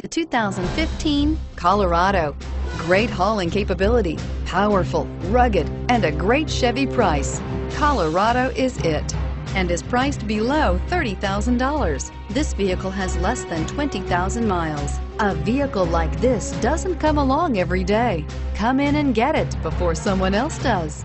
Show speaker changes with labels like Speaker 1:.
Speaker 1: The 2015 Colorado. Great hauling capability, powerful, rugged, and a great Chevy price. Colorado is it and is priced below $30,000. This vehicle has less than 20,000 miles. A vehicle like this doesn't come along every day. Come in and get it before someone else does.